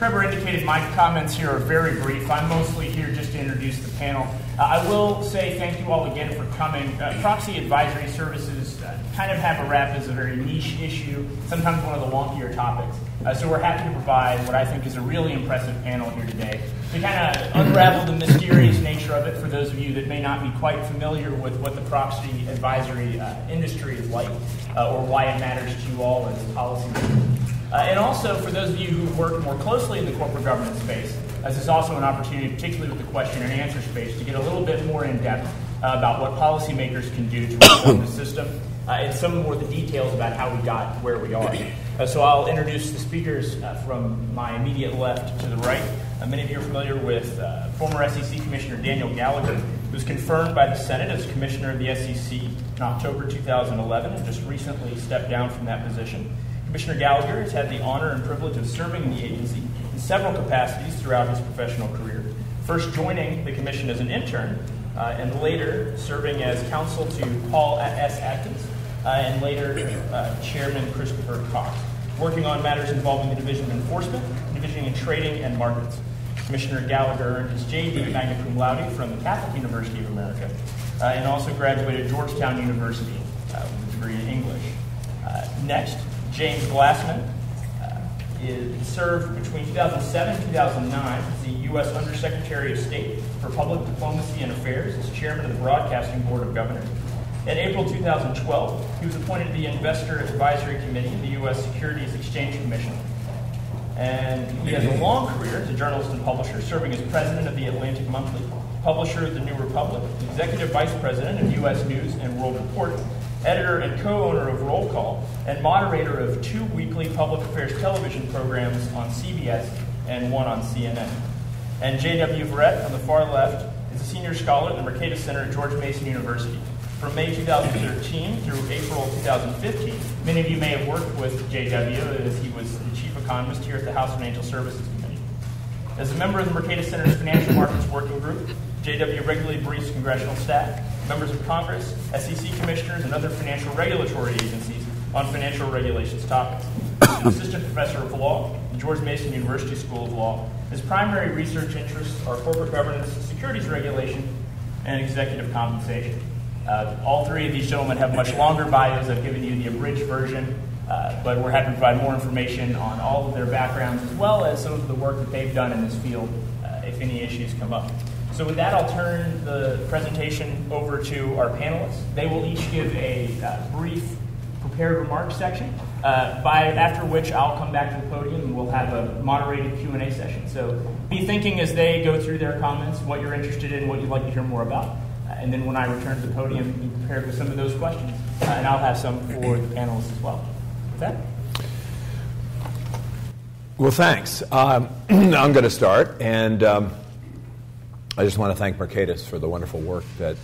Trevor indicated, my comments here are very brief. I'm mostly here just to introduce the panel. Uh, I will say thank you all again for coming. Uh, proxy advisory services uh, kind of have a rap as a very niche issue, sometimes one of the wonkier topics. Uh, so we're happy to provide what I think is a really impressive panel here today to kind of unravel the mysterious nature of it for those of you that may not be quite familiar with what the proxy advisory uh, industry is like uh, or why it matters to you all as policymakers. Uh, and also for those of you who work more closely in the corporate governance space, as is also an opportunity, particularly with the question and answer space, to get a little bit more in depth uh, about what policymakers can do to reform the system uh, and some more of the details about how we got where we are. Uh, so I'll introduce the speakers uh, from my immediate left to the right. Uh, many of you are familiar with former SEC Commissioner Daniel Gallagher, who was confirmed by the Senate as Commissioner of the SEC in October 2011 and just recently stepped down from that position. Commissioner Gallagher has had the honor and privilege of serving in the agency in several capacities throughout his professional career, first joining the commission as an intern uh, and later serving as counsel to Paul S. Atkins uh, and later uh, Chairman Christopher Cox, working on matters involving the Division of Enforcement, Division of Trading and Markets. Commissioner Gallagher earned his JD magna cum laude from the Catholic University of America uh, and also graduated Georgetown University uh, with a degree in English. Uh, next, James Glassman uh, is, served between 2007 and 2009 as the U.S. Undersecretary of State for Public Diplomacy and Affairs as chairman of the Broadcasting Board of Governors. In April 2012, he was appointed to the Investor Advisory Committee of the U.S. Securities Exchange Commission. And he has a long career as a journalist and publisher, serving as president of the Atlantic Monthly, publisher of the New Republic, executive vice president of U.S. News and World Report, editor and co owner of Roll Call, and moderator of two weekly public affairs television programs on CBS and one on CNN. And J.W. Verret, on the far left, is a senior scholar at the Mercatus Center at George Mason University. From May 2013 through April 2015, many of you may have worked with J.W. as he was the chief economist here at the House Financial Services Committee. As a member of the Mercatus Center's Financial Markets Working Group, J.W. regularly briefs congressional staff, members of Congress, SEC commissioners, and other financial regulatory agencies on financial regulations topics. An assistant professor of law at George Mason University School of Law. His primary research interests are corporate governance, securities regulation, and executive compensation. Uh, all three of these gentlemen have much longer bios. I've given you the abridged version, uh, but we're happy to provide more information on all of their backgrounds as well as some of the work that they've done in this field uh, if any issues come up. So with that, I'll turn the presentation over to our panelists. They will each give a uh, brief prepared remarks section, uh, by, after which I'll come back to the podium and we'll have a moderated Q&A session. So be thinking as they go through their comments what you're interested in, what you'd like to hear more about. Uh, and then when I return to the podium, be prepared with some of those questions. Uh, and I'll have some for the panelists as well. With that. Well, thanks. Um, I'm going to start. And... Um, I just want to thank Mercatus for the wonderful work that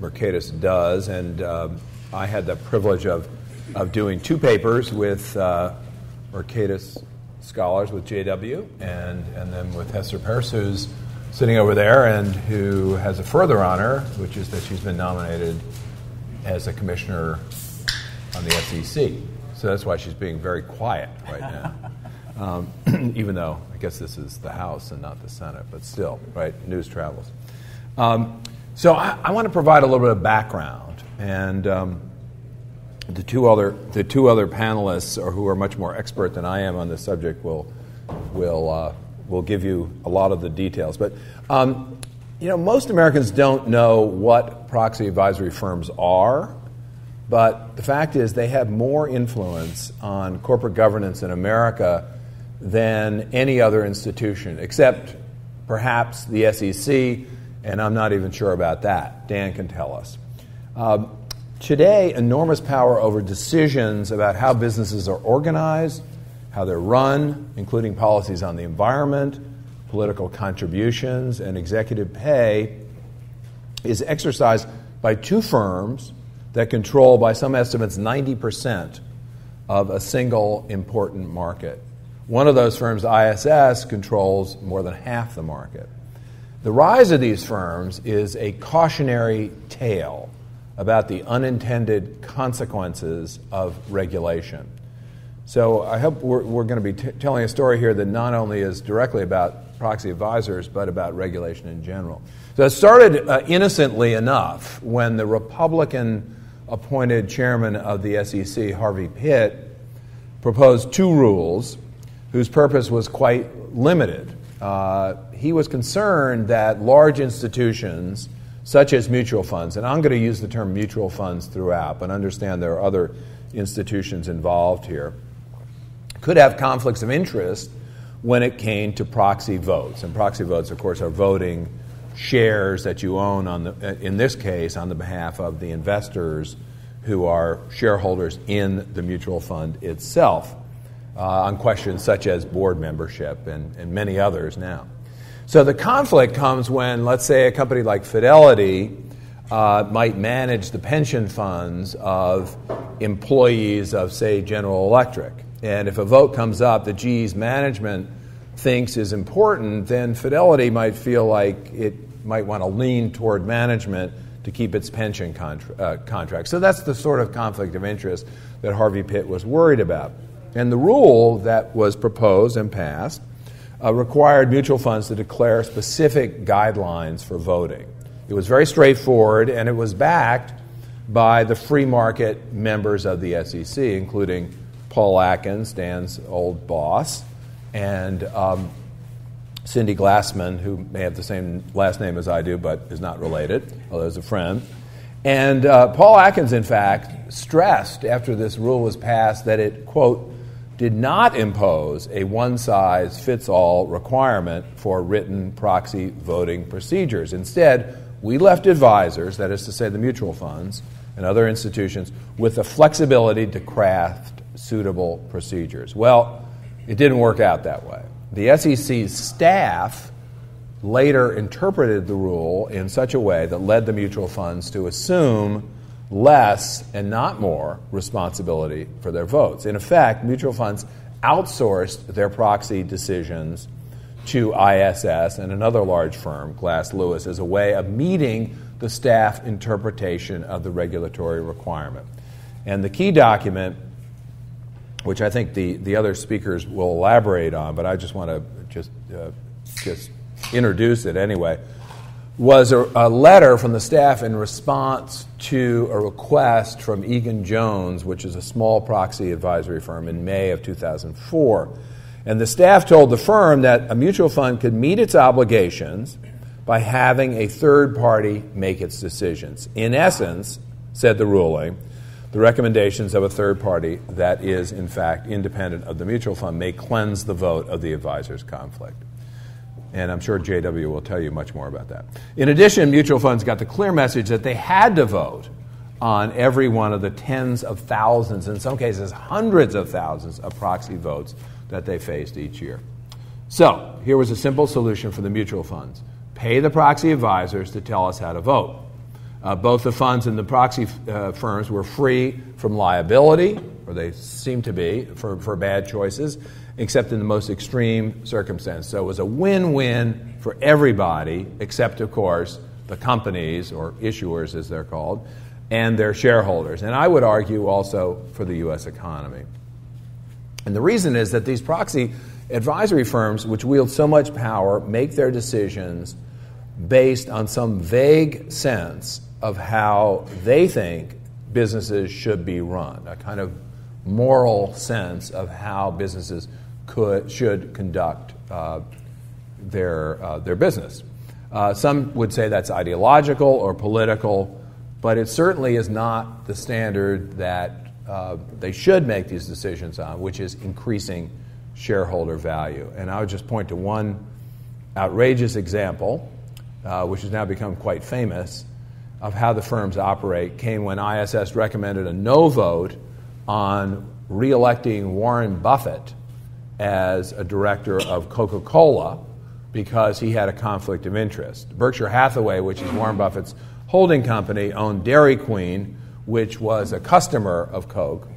Mercatus does. And um, I had the privilege of, of doing two papers with uh, Mercatus scholars, with JW, and, and then with Hester Peirce, who's sitting over there and who has a further honor, which is that she's been nominated as a commissioner on the SEC. So that's why she's being very quiet right now. Um, even though I guess this is the House and not the Senate, but still, right? News travels. Um, so I, I, want to provide a little bit of background, and um, the two other the two other panelists, or who are much more expert than I am on this subject, will will uh, will give you a lot of the details. But um, you know, most Americans don't know what proxy advisory firms are. But the fact is, they have more influence on corporate governance in America than any other institution, except perhaps the SEC, and I'm not even sure about that. Dan can tell us. Um, today, enormous power over decisions about how businesses are organized, how they're run, including policies on the environment, political contributions, and executive pay, is exercised by two firms that control, by some estimates, 90% of a single important market. One of those firms, ISS, controls more than half the market. The rise of these firms is a cautionary tale about the unintended consequences of regulation. So I hope we're, we're going to be t- telling a story here that not only is directly about proxy advisors, but about regulation in general. So it started uh, innocently enough when the Republican appointed chairman of the SEC, Harvey Pitt, proposed two rules whose purpose was quite limited. Uh, he was concerned that large institutions, such as mutual funds, and I'm going to use the term mutual funds throughout, but understand there are other institutions involved here, could have conflicts of interest when it came to proxy votes. And proxy votes, of course, are voting shares that you own on the, in this case, on the behalf of the investors who are shareholders in the mutual fund itself on questions such as board membership and, and many others now. So the conflict comes when, let's say, a company like Fidelity uh, might manage the pension funds of employees of, say, General Electric. And if a vote comes up that GE's management thinks is important, then Fidelity might feel like it might want to lean toward management to keep its pension contra- uh, contract. So that's the sort of conflict of interest that Harvey Pitt was worried about. And the rule that was proposed and passed uh, required mutual funds to declare specific guidelines for voting. It was very straightforward, and it was backed by the free market members of the SEC, including Paul Atkins, Dan's old boss, and um, Cindy Glassman, who may have the same last name as I do, but is not related, although is a friend. And uh, Paul Atkins, in fact, stressed after this rule was passed that it, quote, did not impose a one size fits all requirement for written proxy voting procedures. Instead, we left advisors, that is to say the mutual funds and other institutions, with the flexibility to craft suitable procedures. Well, it didn't work out that way. The SEC's staff later interpreted the rule in such a way that led the mutual funds to assume less and not more responsibility for their votes. In effect, mutual funds outsourced their proxy decisions to ISS and another large firm, Glass Lewis, as a way of meeting the staff interpretation of the regulatory requirement. And the key document, which I think the, the other speakers will elaborate on, but I just want to just, uh, just introduce it anyway, was a, a, letter from the staff in response to a request from Egan Jones, which is a small proxy advisory firm, in May of 2004. And the staff told the firm that a mutual fund could meet its obligations by having a third party make its decisions. In essence, said the ruling, the recommendations of a third party that is, in fact, independent of the mutual fund may cleanse the vote of the advisor's conflict. And I'm sure JW will tell you much more about that. In addition, mutual funds got the clear message that they had to vote on every one of the tens of thousands, in some cases hundreds of thousands, of proxy votes that they faced each year. So, here was a simple solution for the mutual funds pay the proxy advisors to tell us how to vote. Uh, both the funds and the proxy uh, firms were free from liability, or they seem to be, for, for bad choices except in the most extreme circumstance. So it was a win win for everybody, except, of course, the companies, or issuers as they're called, and their shareholders. And I would argue also for the U.S. economy. And the reason is that these proxy advisory firms, which wield so much power, make their decisions based on some vague sense of how they think businesses should be run, a kind of moral sense of how businesses could, should conduct uh, their, uh, their business. Uh, some would say that's ideological or political, but it certainly is not the standard that uh, they should make these decisions on, which is increasing shareholder value. And I would just point to one outrageous example, uh, which has now become quite famous, of how the firms operate, came when ISS recommended a no vote on reelecting Warren Buffett as a director of Coca Cola because he had a conflict of interest. Berkshire Hathaway, which is Warren Buffett's holding company, owned Dairy Queen, which was a customer of Coke.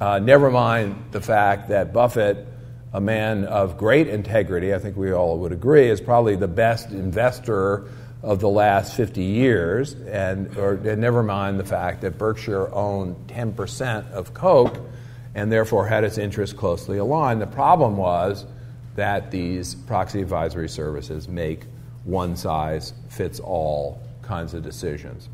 Uh, never mind the fact that Buffett, a man of great integrity, I think we all would agree, is probably the best investor of the last 50 years, and, or, and never mind the fact that Berkshire owned 10% of Coke and therefore had its interests closely aligned. The problem was that these proxy advisory services make one size fits all kinds of decisions.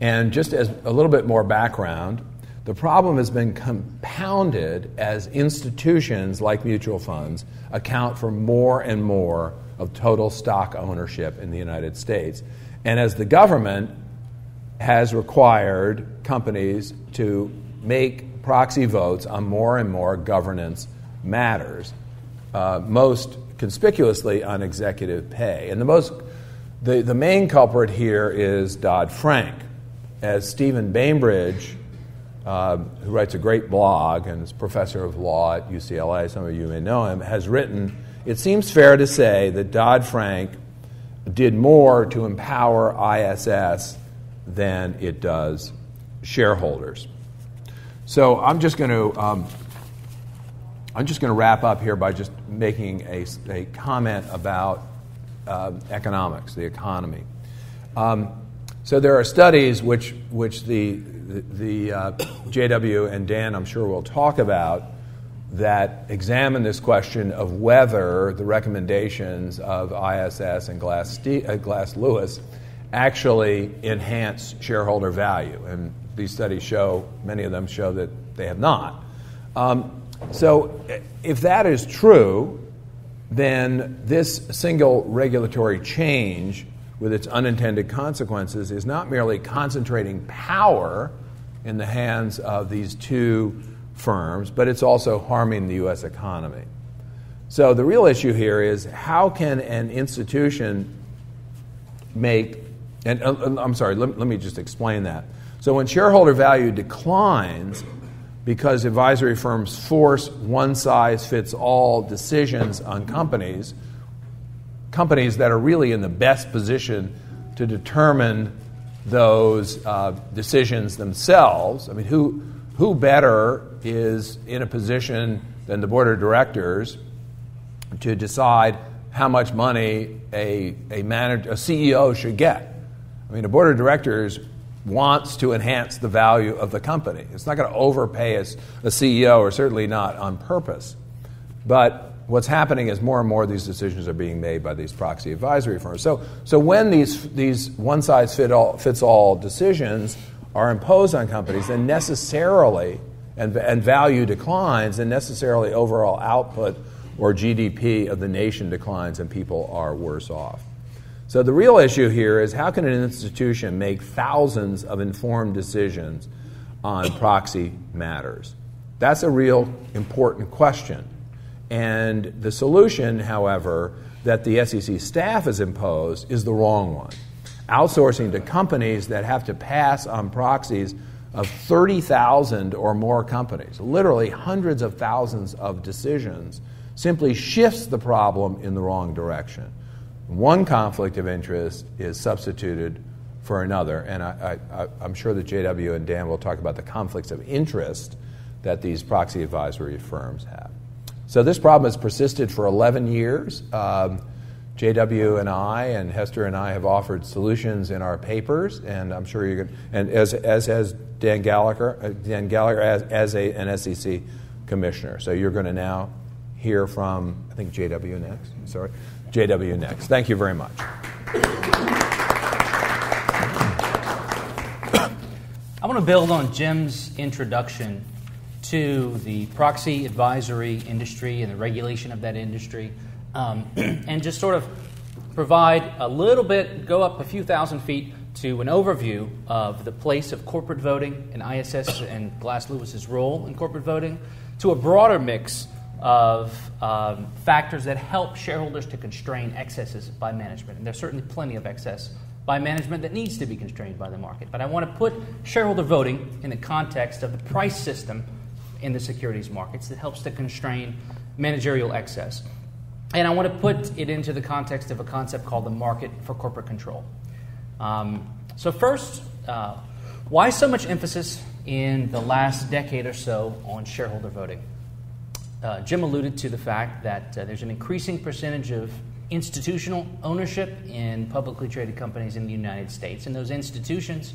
And just as a little bit more background, the problem has been compounded as institutions like mutual funds account for more and more of total stock ownership in the United States. And as the government has required companies to make proxy votes on more and more governance matters, uh, most conspicuously on executive pay. And the, most, the, the main culprit here is Dodd Frank. As Stephen Bainbridge, uh, who writes a great blog and is professor of law at UCLA, some of you may know him, has written, it seems fair to say that Dodd Frank did more to empower ISS than it does shareholders. So I'm just going to um, I'm just going to wrap up here by just making a, a comment about uh, economics, the economy. Um, so there are studies which which the the, the uh, JW and Dan I'm sure will talk about that examine this question of whether the recommendations of ISS and Glass, uh, Glass Lewis actually enhance shareholder value. And these studies show, many of them show that they have not. Um, so, if that is true, then this single regulatory change with its unintended consequences is not merely concentrating power in the hands of these two firms, but it's also harming the U.S. economy. So the real issue here is how can an institution make, and uh, I'm sorry, let, let me just explain that. So when shareholder value declines because advisory firms force one size fits all decisions on companies, companies that are really in the best position to determine those uh, decisions themselves. I mean, who, who better is in a position than the board of directors to decide how much money a, a, manager, a CEO should get? I mean, a board of directors wants to enhance the value of the company. It's not going to overpay a, a CEO, or certainly not on purpose. But what's happening is more and more of these decisions are being made by these proxy advisory firms. So, so when these, these one size fit all, fits all decisions are imposed on companies, then necessarily, and, and value declines, then necessarily overall output or GDP of the nation declines and people are worse off. So the real issue here is how can an institution make thousands of informed decisions on proxy matters? That's a real important question. And the solution, however, that the SEC staff has imposed is the wrong one outsourcing to companies that have to pass on proxies of 30,000 or more companies, literally hundreds of thousands of decisions, simply shifts the problem in the wrong direction. One conflict of interest is substituted for another, and I, am sure that JW and Dan will talk about the conflicts of interest that these proxy advisory firms have. So this problem has persisted for 11 years. Um, JW and I and Hester and I have offered solutions in our papers, and I'm sure you're going and as, as has Dan Gallagher, uh, Dan Gallagher as, as a, an SEC commissioner. So you're going to now hear from, I think, JW next. Sorry, JW next. Thank you very much. I want to build on Jim's introduction to the proxy advisory industry and the regulation of that industry um, and just sort of provide a little bit, go up a few thousand feet to an overview of the place of corporate voting and ISS and Glass Lewis's role in corporate voting, to a broader mix of um, factors that help shareholders to constrain excesses by management. And there's certainly plenty of excess by management that needs to be constrained by the market. But I want to put shareholder voting in the context of the price system in the securities markets that helps to constrain managerial excess. And I want to put it into the context of a concept called the market for corporate control. Um, so, first, uh, why so much emphasis in the last decade or so on shareholder voting? Uh, Jim alluded to the fact that uh, there's an increasing percentage of institutional ownership in publicly traded companies in the United States, and those institutions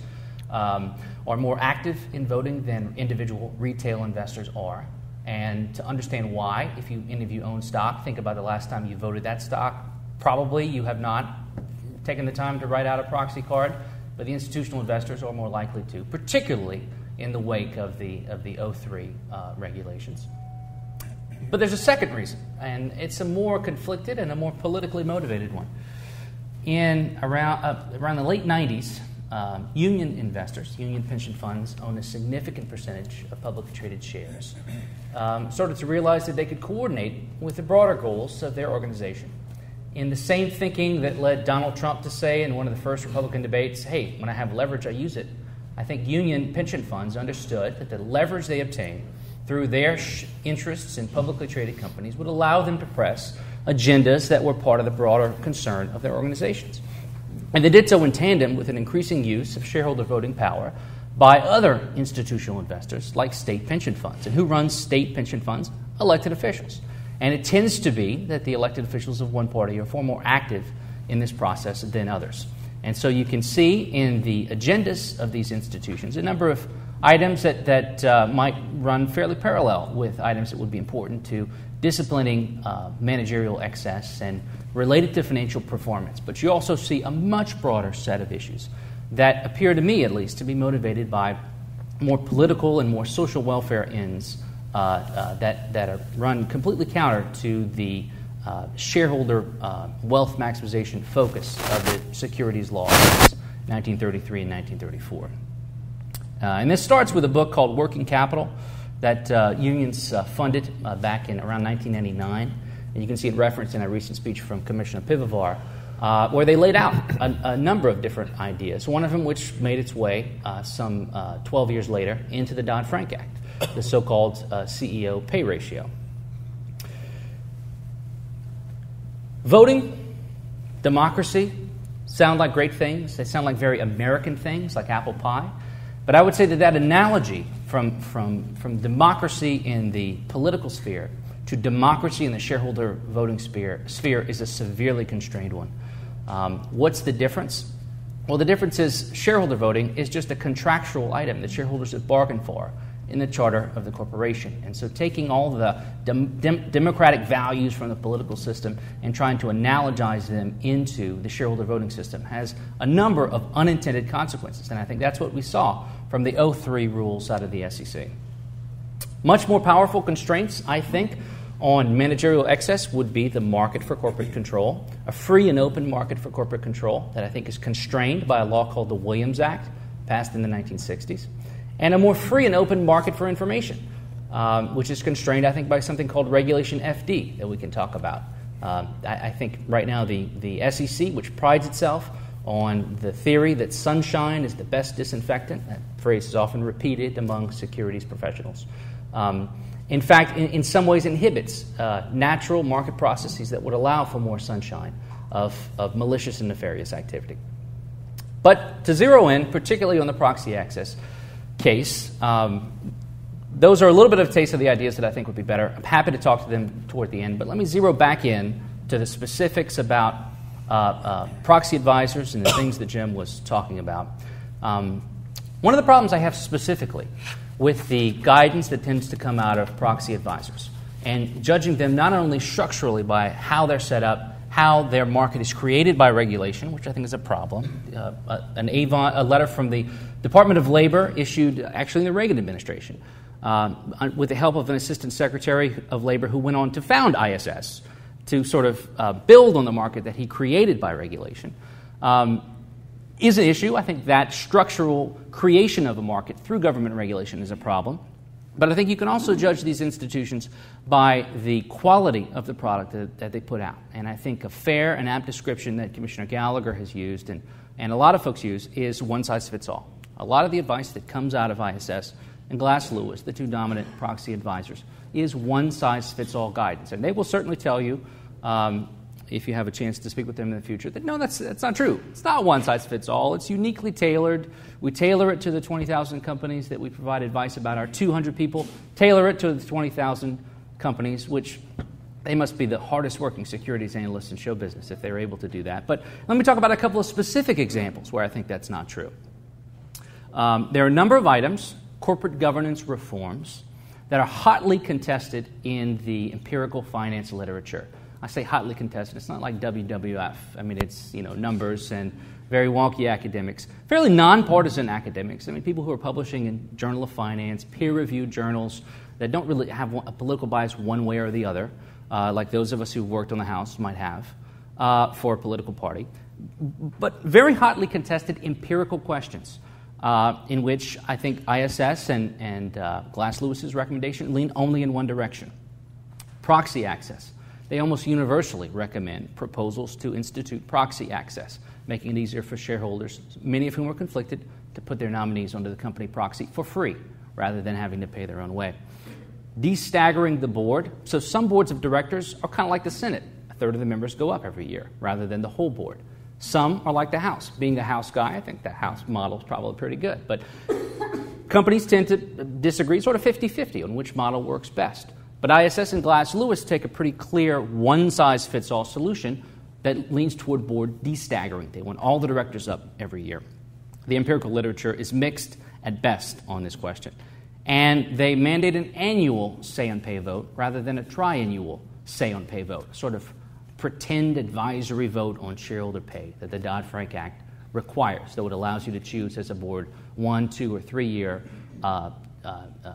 um, are more active in voting than individual retail investors are. And to understand why, if you, any of you own stock, think about the last time you voted that stock. Probably you have not taken the time to write out a proxy card, but the institutional investors are more likely to, particularly in the wake of the, of the 03 uh, regulations. But there's a second reason, and it's a more conflicted and a more politically motivated one. In around, uh, around the late 90s, um, union investors, union pension funds, own a significant percentage of publicly traded shares, um, started to realize that they could coordinate with the broader goals of their organization. In the same thinking that led Donald Trump to say in one of the first Republican debates, hey, when I have leverage, I use it. I think union pension funds understood that the leverage they obtained through their sh- interests in publicly traded companies would allow them to press agendas that were part of the broader concern of their organizations. And they did so in tandem with an increasing use of shareholder voting power by other institutional investors like state pension funds. And who runs state pension funds? Elected officials. And it tends to be that the elected officials of one party are far more active in this process than others. And so you can see in the agendas of these institutions a number of items that, that uh, might run fairly parallel with items that would be important to disciplining uh, managerial excess and related to financial performance. But you also see a much broader set of issues that appear to me, at least, to be motivated by more political and more social welfare ends uh, uh, that, that are run completely counter to the uh, shareholder uh, wealth maximization focus of the securities laws 1933 and 1934. Uh, and this starts with a book called Working Capital that uh, unions uh, funded uh, back in around 1999. And you can see it referenced in a recent speech from Commissioner Piwowar, uh, where they laid out a, a, number of different ideas. One of them, which made its way uh, some 12 years later into the Dodd Frank Act, the so called CEO pay ratio. Voting, democracy sound like great things. They sound like very American things, like apple pie. But I would say that that analogy from, from, from democracy in the political sphere to democracy in the shareholder voting sphere, sphere is a severely constrained one. Um, what's the difference? Well, the difference is shareholder voting is just a contractual item that shareholders have bargained for in the charter of the corporation. And so, taking all the dem- dem- democratic values from the political system and trying to analogize them into the shareholder voting system has a number of unintended consequences. And I think that's what we saw from the 03 rules out of the SEC. Much more powerful constraints, I think, on managerial excess would be the market for corporate control, a free and open market for corporate control that I think is constrained by a law called the Williams Act, passed in the 1960s and a more free and open market for information, um, which is constrained, I think, by something called Regulation FD that we can talk about. Um, I, I, think right now the, the SEC, which prides itself on the theory that sunshine is the best disinfectant, that phrase is often repeated among securities professionals. Um, in fact, in, in, some ways inhibits uh, natural market processes that would allow for more sunshine of, of malicious and nefarious activity. But to zero in, particularly on the proxy access, case. Um, those are a little bit of a taste of the ideas that I think would be better. I'm happy to talk to them toward the end, but let me zero back in to the specifics about uh, uh, proxy advisors and the things that Jim was talking about. Um, one of the problems I have specifically with the guidance that tends to come out of proxy advisors and judging them not only structurally by how they're set up, how their market is created by regulation, which I think is a problem. Uh, an Avon, a letter from the Department of Labor issued actually in the Reagan administration um, with the help of an assistant secretary of labor who went on to found ISS to sort of uh, build on the market that he created by regulation. Um, is an issue. I think that structural creation of a market through government regulation is a problem. But I think you can also judge these institutions by the quality of the product that, that, they put out. And I think a fair and apt description that Commissioner Gallagher has used and, and a lot of folks use is one size fits all. A lot of the advice that comes out of ISS and Glass Lewis, the two dominant proxy advisors, is one size fits all guidance. And they will certainly tell you um, if you have a chance to speak with them in the future, that no, that's, that's not true. It's not one size fits all. It's uniquely tailored. We tailor it to the 20,000 companies that we provide advice about. Our 200 people tailor it to the 20,000 companies, which they must be the hardest working securities analysts in show business if they're able to do that. But let me talk about a couple of specific examples where I think that's not true. Um, there are a number of items, corporate governance reforms, that are hotly contested in the empirical finance literature. I say hotly contested. It's not like WWF. I mean, it's you know numbers and very wonky academics, fairly nonpartisan academics. I mean, people who are publishing in Journal of Finance, peer-reviewed journals that don't really have a political bias one way or the other, uh, like those of us who've worked on the House might have uh, for a political party. But very hotly contested empirical questions. Uh, in which I think ISS and, and uh, Glass Lewis's recommendation lean only in one direction proxy access. They almost universally recommend proposals to institute proxy access, making it easier for shareholders, many of whom are conflicted, to put their nominees onto the company proxy for free rather than having to pay their own way. Destaggering the board. So some boards of directors are kind of like the Senate. A third of the members go up every year rather than the whole board. Some are like the House. Being a House guy, I think the House model is probably pretty good. But companies tend to disagree sort of 50 50 on which model works best. But ISS and Glass Lewis take a pretty clear one size fits all solution that leans toward board destaggering. They want all the directors up every year. The empirical literature is mixed at best on this question. And they mandate an annual say on pay vote rather than a triennial say on pay vote, sort of pretend advisory vote on shareholder pay that the Dodd Frank Act requires, though it allows you to choose as a board one, two, or three year uh, uh, uh,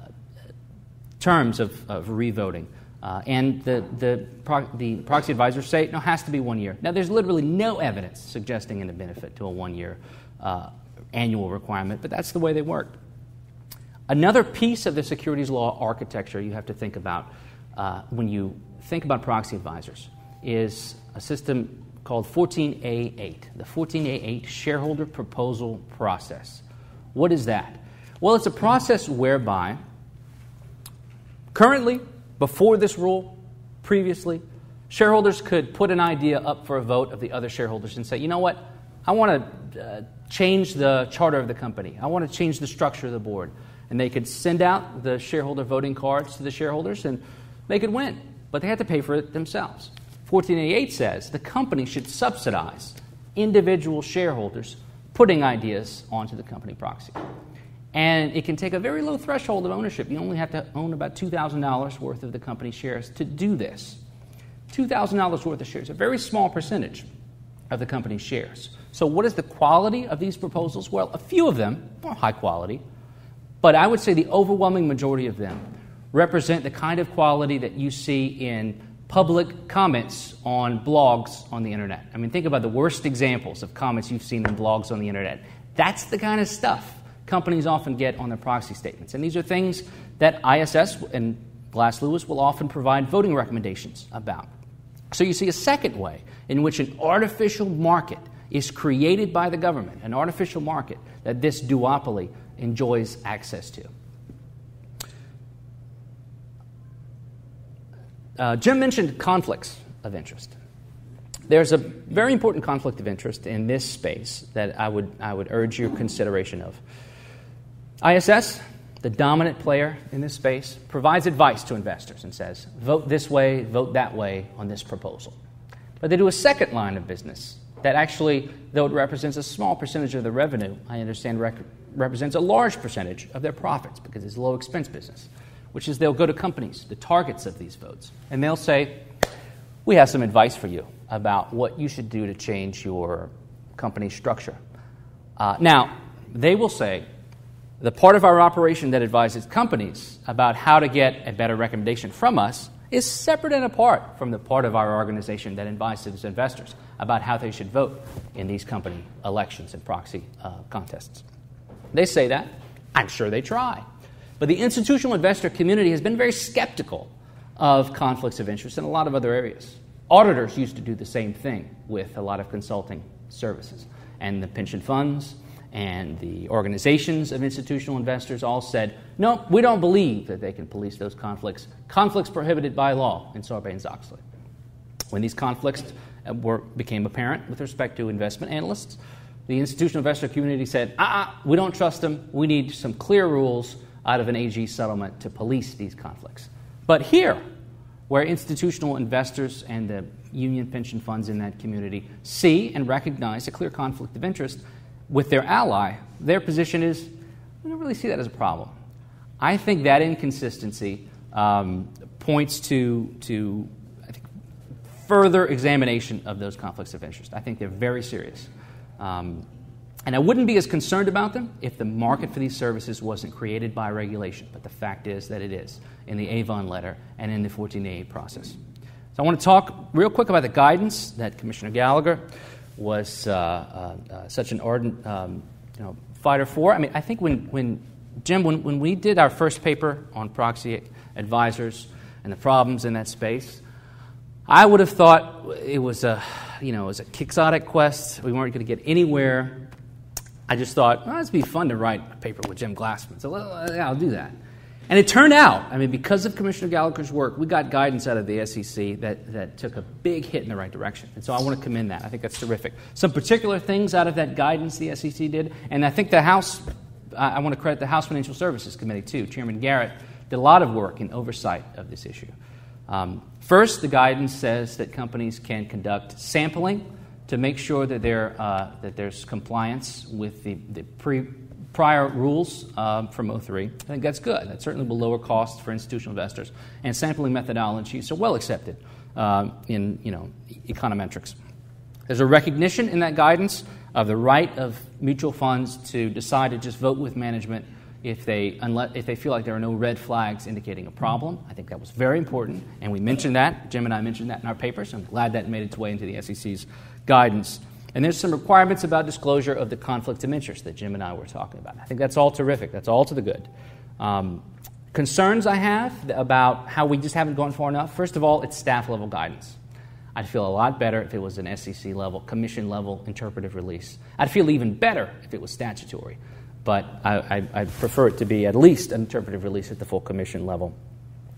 terms of, of revoting. Uh, and the, the, pro- the proxy advisors say no, it has to be one year. Now, there's literally no evidence suggesting any benefit to a one year uh, annual requirement, but that's the way they work. Another piece of the securities law architecture you have to think about uh, when you think about proxy advisors is a system called 14A8, the 14A8 shareholder proposal process. What is that? Well, it's a process whereby Currently, before this rule, previously, shareholders could put an idea up for a vote of the other shareholders and say, you know what, I want to uh, change the charter of the company, I want to change the structure of the board. And they could send out the shareholder voting cards to the shareholders and they could win, but they had to pay for it themselves. 14A8 says the company should subsidize individual shareholders putting ideas onto the company proxy. And it can take a very low threshold of ownership. You only have to own about $2,000 worth of the company's shares to do this. $2,000 worth of shares, a very small percentage of the company's shares. So, what is the quality of these proposals? Well, a few of them are high quality, but I would say the overwhelming majority of them represent the kind of quality that you see in public comments on blogs on the internet. I mean, think about the worst examples of comments you've seen in blogs on the internet. That's the kind of stuff companies often get on their proxy statements. And these are things that ISS and Glass Lewis will often provide voting recommendations about. So you see a second way in which an artificial market is created by the government, an artificial market that this duopoly enjoys access to. Uh, Jim mentioned conflicts of interest. There's a very important conflict of interest in this space that I would, I would urge your consideration of. ISS, the dominant player in this space, provides advice to investors and says, vote this way, vote that way on this proposal. But they do a second line of business that actually, though it represents a small percentage of the revenue, I understand rec- represents a large percentage of their profits because it's a low expense business, which is they'll go to companies, the targets of these votes, and they'll say, We have some advice for you about what you should do to change your company structure. Uh, now, they will say, the part of our operation that advises companies about how to get a better recommendation from us is separate and apart from the part of our organization that advises investors about how they should vote in these company elections and proxy uh, contests. They say that. I'm sure they try. But the institutional investor community has been very skeptical of conflicts of interest in a lot of other areas. Auditors used to do the same thing with a lot of consulting services. And the pension funds and the organizations of institutional investors all said, no, we don't believe that they can police those conflicts. Conflicts prohibited by law in Sarbanes-Oxley. When these conflicts uh, were, became apparent with respect to investment analysts, the institutional investor community said, uh-uh, we don't trust them. We need some clear rules out of an AG settlement to police these conflicts. But here, where institutional investors and the union pension funds in that community see and recognize a clear conflict of interest, with their ally, their position is I don't really see that as a problem. I think that inconsistency um, points to, to I think, further examination of those conflicts of interest. I think they're very serious. Um, and I wouldn't be as concerned about them if the market for these services wasn't created by regulation. But the fact is that it is in the Avon letter and in the 14A8 process. So I want to talk real quick about the guidance that Commissioner Gallagher was uh, uh, uh, such an ardent um, you know, fighter for. I mean, I think when, when Jim, when, when we did our first paper on proxy advisors and the problems in that space, I would have thought it was a, you know, it was a quixotic quest. We weren't going to get anywhere I just thought, well, it'd be fun to write a paper with Jim Glassman. So, well, yeah, I'll do that. And it turned out, I mean, because of Commissioner Gallagher's work, we got guidance out of the SEC that, that took a big hit in the right direction. And so I want to commend that. I think that's terrific. Some particular things out of that guidance the SEC did, and I think the House, I want to credit the House Financial Services Committee too. Chairman Garrett did a lot of work in oversight of this issue. Um, first, the guidance says that companies can conduct sampling to make sure that, there, uh, that there's compliance with the, the pre, prior rules um, from 03. I think that's good. That certainly will lower costs for institutional investors. And sampling methodologies are well accepted uh, in you know, econometrics. There's a recognition in that guidance of the right of mutual funds to decide to just vote with management if they, unless, if they feel like there are no red flags indicating a problem. I think that was very important, and we mentioned that. Jim and I mentioned that in our papers. I'm glad that made its way into the SEC's guidance. And there's some requirements about disclosure of the conflict of interest that Jim and I were talking about. I think that's all terrific. That's all to the good. Um, concerns I have about how we just haven't gone far enough. First of all, it's staff level guidance. I'd feel a lot better if it was an SEC level, commission level interpretive release. I'd feel even better if it was statutory, but I, I, I prefer it to be at least an interpretive release at the full commission level.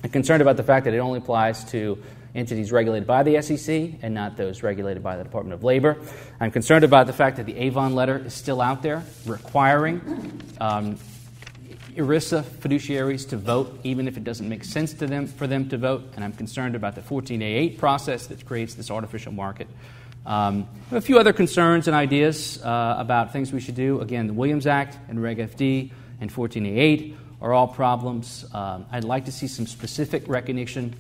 I'm concerned about the fact that it only applies to entities regulated by the SEC and not those regulated by the Department of Labor. I'm concerned about the fact that the Avon letter is still out there requiring um, ERISA fiduciaries to vote, even if it doesn't make sense to them for them to vote. And I'm concerned about the 14A8 process that creates this artificial market. Um, a few other concerns and ideas uh, about things we should do. Again, the Williams Act and Reg FD and 14A8 are all problems. Um, I'd like to see some specific recognition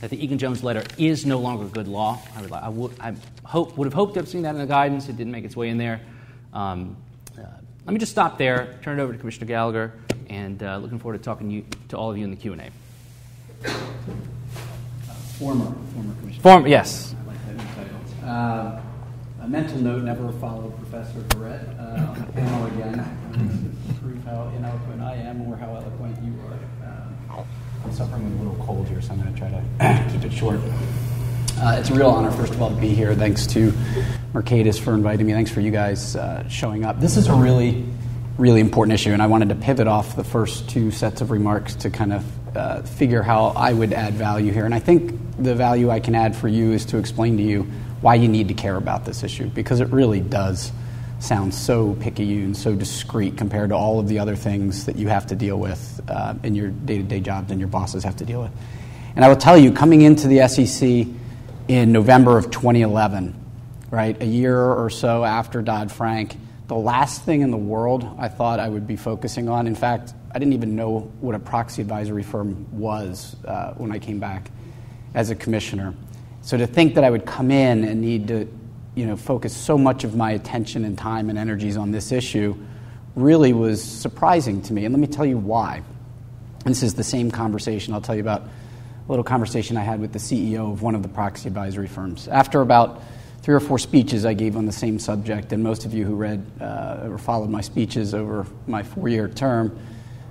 that the Egan Jones letter is no longer good law. I would, I would, I hope, would have hoped to have seen that in the guidance. It didn't make its way in there. Um, uh, let me just stop there, turn it over to Commissioner Gallagher, and uh, looking forward to talking you, to all of you in the Q&A. Uh, former, former commissioner. Former, yes. Like uh, a mental note, never follow Professor Verret uh, on the panel again. prove how ineloquent I am or how eloquent you are. I'm suffering with a little cold here, so I'm going to try to keep it short. Uh, it's a real honor, first of all, to be here. Thanks to Mercatus for inviting me. Thanks for you guys uh, showing up. This is a really, really important issue, and I wanted to pivot off the first two sets of remarks to kind of uh, figure how I would add value here. And I think the value I can add for you is to explain to you why you need to care about this issue, because it really does sound so picayune, so discreet compared to all of the other things that you have to deal with uh, in your day to day jobs and your bosses have to deal with. And I will tell you, coming into the SEC in November of 2011, right, a year or so after Dodd Frank, the last thing in the world I thought I would be focusing on, in fact, I didn't even know what a proxy advisory firm was uh, when I came back as a commissioner. So to think that I would come in and need to you know, focus so much of my attention and time and energies on this issue really was surprising to me. And let me tell you why. This is the same conversation I'll tell you about a little conversation I had with the CEO of one of the proxy advisory firms. After about three or four speeches I gave on the same subject, and most of you who read uh, or followed my speeches over my four year term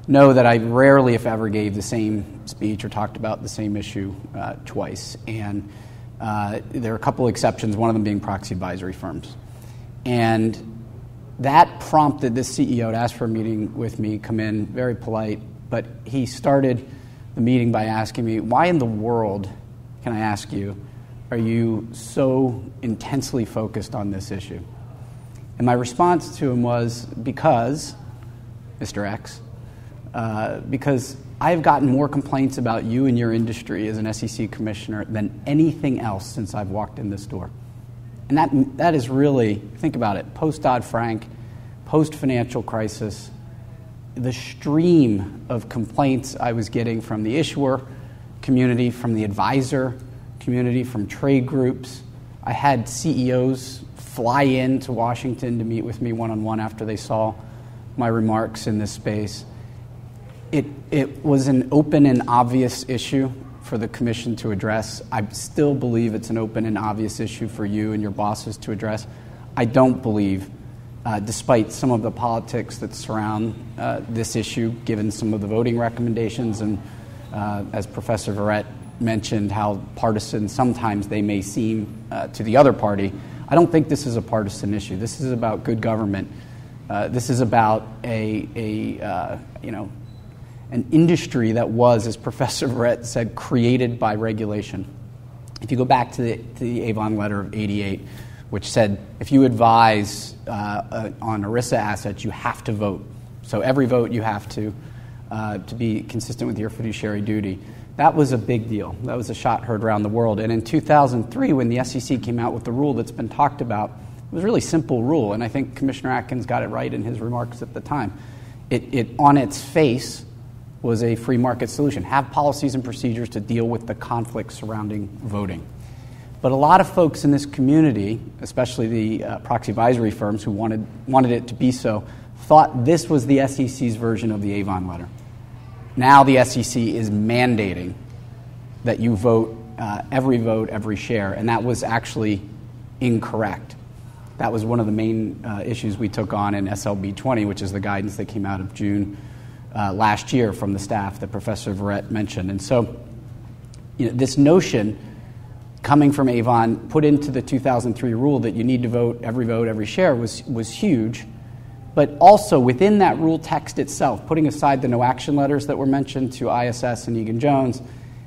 know that I rarely, if ever, gave the same speech or talked about the same issue uh, twice. And uh, there are a couple exceptions, one of them being proxy advisory firms. And that prompted this CEO to ask for a meeting with me, come in, very polite, but he started the meeting by asking me, Why in the world, can I ask you, are you so intensely focused on this issue? And my response to him was, Because, Mr. X, uh, because I've gotten more complaints about you and your industry as an SEC commissioner than anything else since I've walked in this door. And that, that is really, think about it, post Dodd Frank, post financial crisis, the stream of complaints I was getting from the issuer community, from the advisor community, from trade groups. I had CEOs fly in to Washington to meet with me one on one after they saw my remarks in this space. It, it was an open and obvious issue for the commission to address. I still believe it's an open and obvious issue for you and your bosses to address. I don't believe, uh, despite some of the politics that surround uh, this issue, given some of the voting recommendations, and uh, as Professor Verret mentioned, how partisan sometimes they may seem uh, to the other party. I don't think this is a partisan issue. This is about good government. Uh, this is about a, a uh, you know, an industry that was, as Professor Verret said, created by regulation. If you go back to the, to the Avon letter of 88, which said if you advise uh, uh, on ERISA assets, you have to vote. So every vote you have to, uh, to be consistent with your fiduciary duty. That was a big deal. That was a shot heard around the world. And in 2003, when the SEC came out with the rule that's been talked about, it was a really simple rule, and I think Commissioner Atkins got it right in his remarks at the time. It, it on its face, was a free market solution. Have policies and procedures to deal with the conflicts surrounding voting. But a lot of folks in this community, especially the uh, proxy advisory firms who wanted, wanted it to be so, thought this was the SEC's version of the Avon letter. Now the SEC is mandating that you vote uh, every vote, every share, and that was actually incorrect. That was one of the main uh, issues we took on in SLB 20, which is the guidance that came out of June uh, last year from the staff that Professor Verret mentioned. And so, you know, this notion coming from Avon put into the 2003 rule that you need to vote every vote, every share was, was huge. But also within that rule text itself, putting aside the no action letters that were mentioned to ISS and Egan Jones,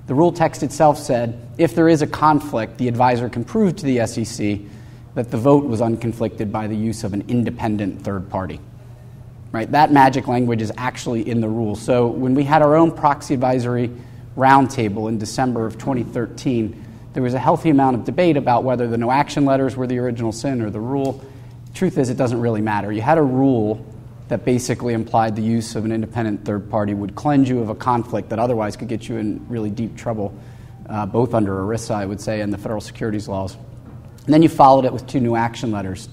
the rule text itself said if there is a conflict, the advisor can prove to the SEC that the vote was unconflicted by the use of an independent third party right? That magic language is actually in the rules. So when we had our own proxy advisory roundtable in December of 2013, there was a healthy amount of debate about whether the no action letters were the original sin or the rule. Truth is, it doesn't really matter. You had a rule that basically implied the use of an independent third party would cleanse you of a conflict that otherwise could get you in really deep trouble, uh, both under ERISA, I would say, and the federal securities laws. And then you followed it with two new action letters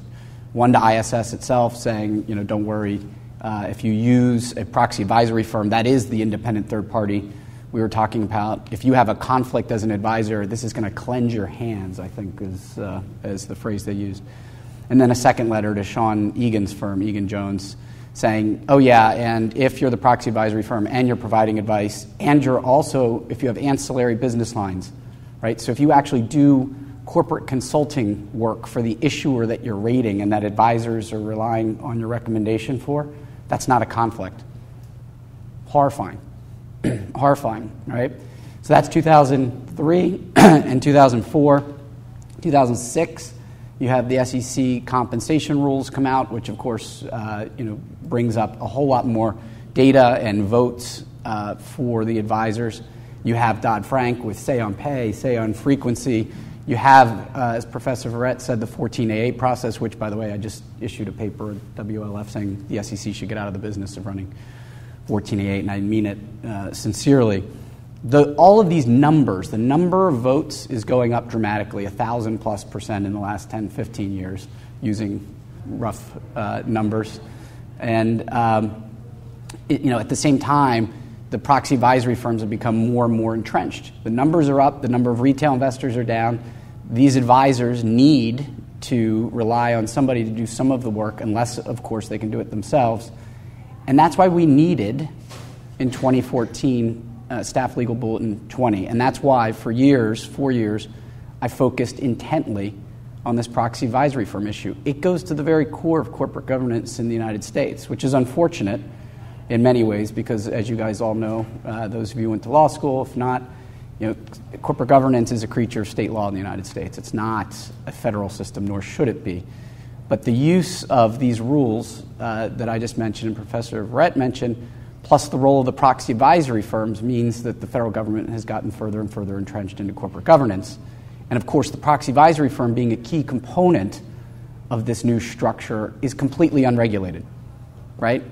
one to ISS itself saying, you know, don't worry, uh, if you use a proxy advisory firm, that is the independent third party we were talking about. If you have a conflict as an advisor, this is going to cleanse your hands, I think is, uh, is the phrase they used. And then a second letter to Sean Egan's firm, Egan Jones, saying, oh, yeah, and if you're the proxy advisory firm and you're providing advice, and you're also, if you have ancillary business lines, right? So if you actually do corporate consulting work for the issuer that you're rating and that advisors are relying on your recommendation for, that's not a conflict. Horrifying. Horrifying, right? So that's 2003 and 2004. 2006, you have the SEC compensation rules come out, which of course uh, you know, brings up a whole lot more data and votes uh, for the advisors. You have Dodd Frank with say on pay, say on frequency. You have, uh, as Professor Verret said, the 14A8 process, which, by the way, I just issued a paper at WLF saying the SEC should get out of the business of running 14A8, and I mean it uh, sincerely. The, all of these numbers, the number of votes is going up dramatically, 1,000 plus percent in the last 10, 15 years, using rough uh, numbers. And um, it, you know, at the same time, the proxy advisory firms have become more and more entrenched. The numbers are up, the number of retail investors are down, these advisors need to rely on somebody to do some of the work, unless, of course, they can do it themselves. And that's why we needed in 2014 uh, Staff Legal Bulletin 20. And that's why, for years, four years, I focused intently on this proxy advisory firm issue. It goes to the very core of corporate governance in the United States, which is unfortunate in many ways because, as you guys all know, uh, those of you who went to law school, if not, you know, corporate governance is a creature of state law in the United States. It's not a federal system, nor should it be. But the use of these rules uh, that I just mentioned and Professor Verret mentioned, plus the role of the proxy advisory firms, means that the federal government has gotten further and further entrenched into corporate governance. And of course, the proxy advisory firm, being a key component of this new structure, is completely unregulated, right?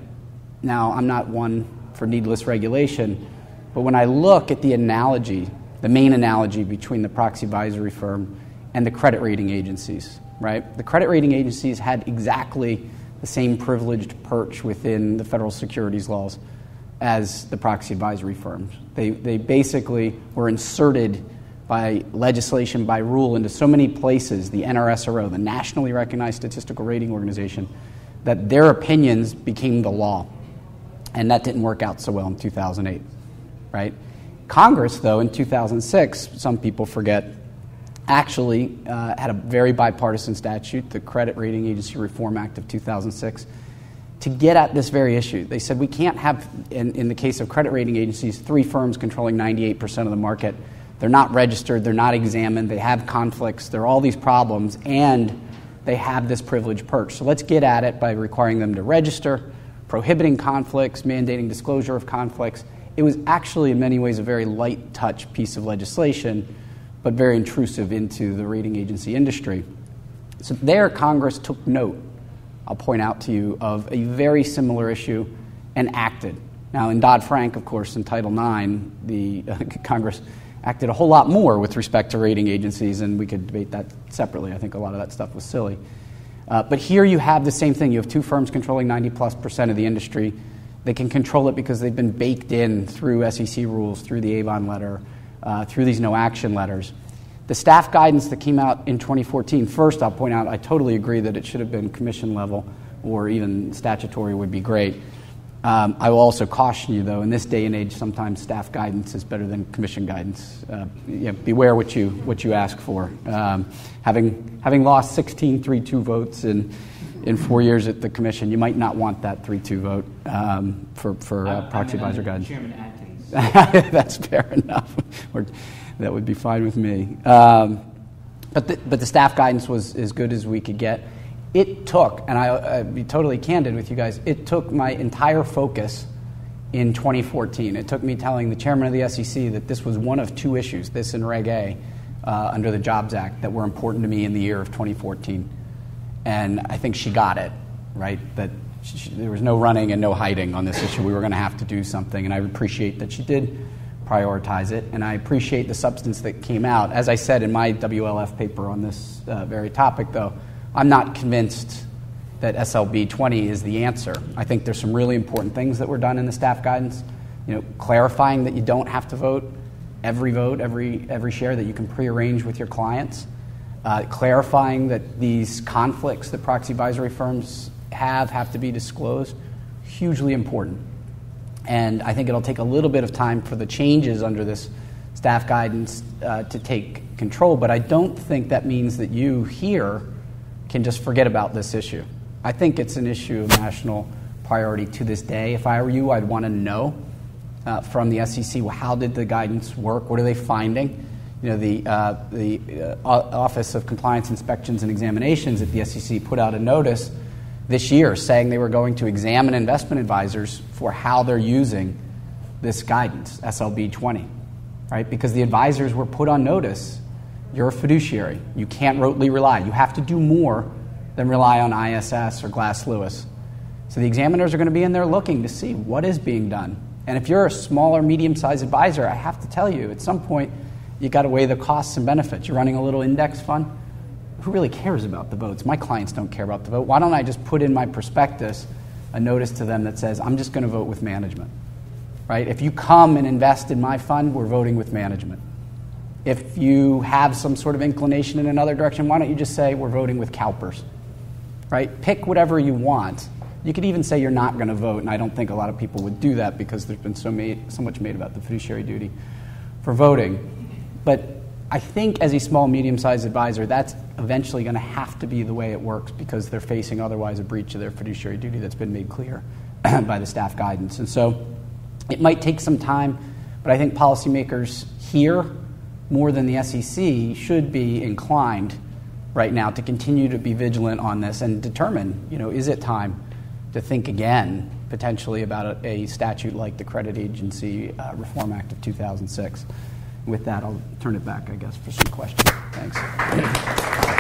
Now, I'm not one for needless regulation, but when I look at the analogy, the main analogy between the proxy advisory firm and the credit rating agencies, right? The credit rating agencies had exactly the same privileged perch within the federal securities laws as the proxy advisory firms. They, they basically were inserted by legislation, by rule, into so many places, the NRSRO, the Nationally Recognized Statistical Rating Organization, that their opinions became the law. And that didn't work out so well in 2008, right? Congress, though, in 2006, some people forget, actually uh, had a very bipartisan statute, the Credit Rating Agency Reform Act of 2006, to get at this very issue. They said we can't have, in, in the case of credit rating agencies, three firms controlling 98% of the market. They're not registered, they're not examined, they have conflicts, there are all these problems, and they have this privilege perch. So let's get at it by requiring them to register, prohibiting conflicts, mandating disclosure of conflicts. It was actually, in many ways, a very light touch piece of legislation but very intrusive into the rating agency industry. So there, Congress took note, I'll point out to you, of a very similar issue and acted. Now, in Dodd Frank, of course, in Title IX, the uh, Congress acted a whole lot more with respect to rating agencies, and we could debate that separately. I think a lot of that stuff was silly. Uh, but here you have the same thing. You have two firms controlling 90 plus percent of the industry. They can control it because they've been baked in through SEC rules, through the Avon letter, uh, through these no action letters. The staff guidance that came out in 2014, first, I'll point out I totally agree that it should have been commission level or even statutory would be great. Um, I will also caution you, though, in this day and age, sometimes staff guidance is better than commission guidance. Uh, beware what you, what you ask for. Um, having, having lost 16 3 2 votes in, in four years at the commission, you might not want that 3 2 vote um, for, for uh, proxy advisor guidance. Chairman Atkins. That's fair enough. that would be fine with me. Um, but, the, but the staff guidance was as good as we could get. It took, and I, I'll be totally candid with you guys, it took my entire focus in 2014. It took me telling the chairman of the SEC that this was one of two issues, this and Reg A, uh, under the Jobs Act, that were important to me in the year of 2014. And I think she got it, right? That she, there was no running and no hiding on this issue. We were going to have to do something, and I appreciate that she did prioritize it, and I appreciate the substance that came out. As I said in my WLF paper on this uh, very topic, though, I'm not convinced that SLB 20 is the answer. I think there's some really important things that were done in the staff guidance. You know, clarifying that you don't have to vote every vote, every, every share, that you can prearrange with your clients. Uh, clarifying that these conflicts that proxy advisory firms have have to be disclosed. Hugely important. And I think it'll take a little bit of time for the changes under this staff guidance uh, to take control, but I don't think that means that you here can just forget about this issue. I think it's an issue of national priority to this day. If I were you, I'd want to know uh, from the SEC well, how did the guidance work? What are they finding? You know, the, uh, the uh, Office of Compliance Inspections and Examinations at the SEC put out a notice this year saying they were going to examine investment advisors for how they're using this guidance, SLB 20, right? Because the advisors were put on notice. You're a fiduciary. You can't rotely rely. You have to do more than rely on ISS or Glass Lewis. So the examiners are going to be in there looking to see what is being done. And if you're a small or medium sized advisor, I have to tell you, at some point, you've got to weigh the costs and benefits. You're running a little index fund who really cares about the votes? My clients don't care about the vote. Why don't I just put in my prospectus a notice to them that says, I'm just going to vote with management? Right? If you come and invest in my fund, we're voting with management. If you have some sort of inclination in another direction, why don't you just say, we're voting with CalPERS? Right? Pick whatever you want. You could even say you're not going to vote, and I don't think a lot of people would do that because there's been so, made, so much made about the fiduciary duty for voting. But I think as a small, medium sized advisor, that's eventually going to have to be the way it works because they're facing otherwise a breach of their fiduciary duty that's been made clear by the staff guidance. And so it might take some time, but I think policymakers here, more than the SEC, should be inclined right now to continue to be vigilant on this and determine, you know, is it time to think again potentially about a, a statute like the Credit Agency uh, Reform Act of 2006? With that, I'll turn it back, I guess, for some questions. Thanks.